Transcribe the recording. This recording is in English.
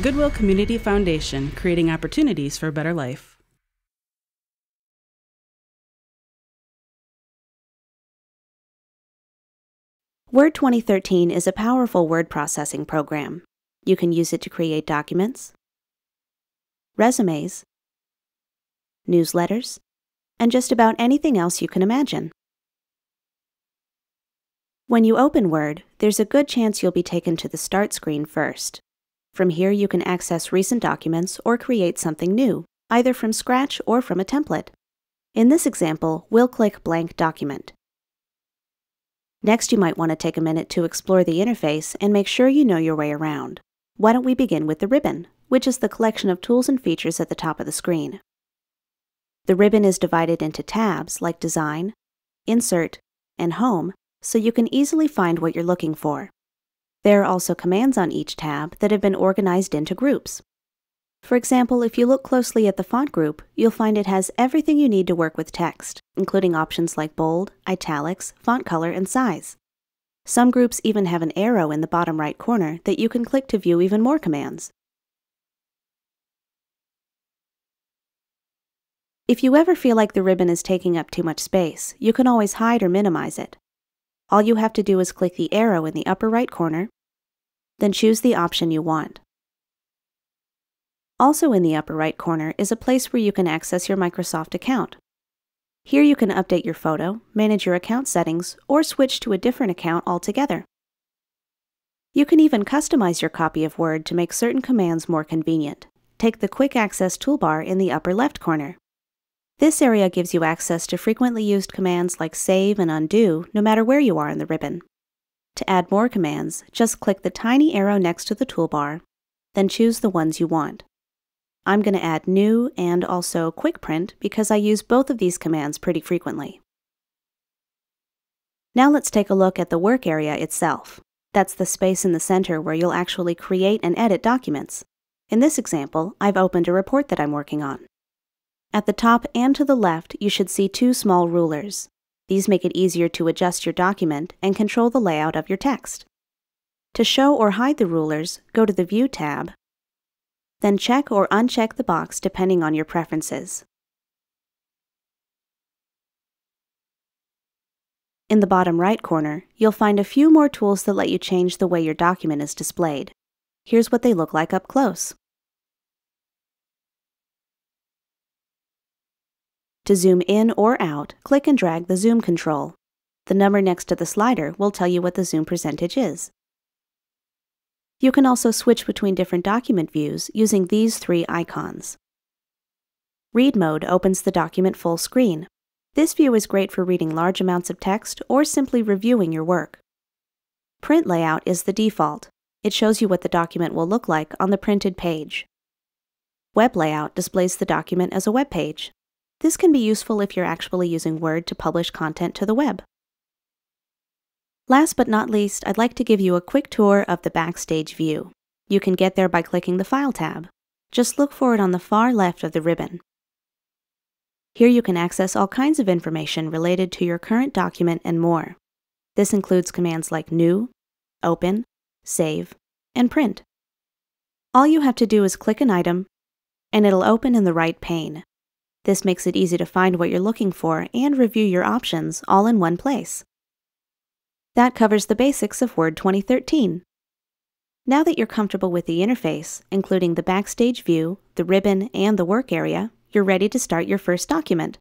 Goodwill Community Foundation, creating opportunities for a better life. Word 2013 is a powerful word processing program. You can use it to create documents, resumes, newsletters, and just about anything else you can imagine. When you open Word, there's a good chance you'll be taken to the Start screen first. From here, you can access recent documents or create something new, either from scratch or from a template. In this example, we'll click Blank Document. Next, you might want to take a minute to explore the interface and make sure you know your way around. Why don't we begin with the ribbon, which is the collection of tools and features at the top of the screen. The ribbon is divided into tabs like Design, Insert, and Home, so you can easily find what you're looking for. There are also commands on each tab that have been organized into groups. For example, if you look closely at the font group, you'll find it has everything you need to work with text, including options like bold, italics, font color, and size. Some groups even have an arrow in the bottom right corner that you can click to view even more commands. If you ever feel like the ribbon is taking up too much space, you can always hide or minimize it. All you have to do is click the arrow in the upper right corner, then choose the option you want. Also in the upper right corner is a place where you can access your Microsoft account. Here you can update your photo, manage your account settings, or switch to a different account altogether. You can even customize your copy of Word to make certain commands more convenient. Take the Quick Access toolbar in the upper left corner. This area gives you access to frequently used commands like save and undo no matter where you are in the ribbon. To add more commands, just click the tiny arrow next to the toolbar, then choose the ones you want. I'm going to add new and also quick print because I use both of these commands pretty frequently. Now let's take a look at the work area itself. That's the space in the center where you'll actually create and edit documents. In this example, I've opened a report that I'm working on. At the top and to the left, you should see two small rulers. These make it easier to adjust your document and control the layout of your text. To show or hide the rulers, go to the View tab then check or uncheck the box depending on your preferences. In the bottom right corner, you'll find a few more tools that let you change the way your document is displayed. Here's what they look like up close. To zoom in or out, click and drag the zoom control. The number next to the slider will tell you what the zoom percentage is. You can also switch between different document views using these three icons. Read mode opens the document full screen. This view is great for reading large amounts of text or simply reviewing your work. Print layout is the default. It shows you what the document will look like on the printed page. Web layout displays the document as a web page. This can be useful if you're actually using Word to publish content to the web. Last but not least, I'd like to give you a quick tour of the Backstage view. You can get there by clicking the File tab. Just look for it on the far left of the ribbon. Here you can access all kinds of information related to your current document and more. This includes commands like New, Open, Save, and Print. All you have to do is click an item, and it'll open in the right pane. This makes it easy to find what you're looking for and review your options all in one place. That covers the basics of Word 2013. Now that you're comfortable with the interface, including the Backstage view, the ribbon, and the work area, you're ready to start your first document.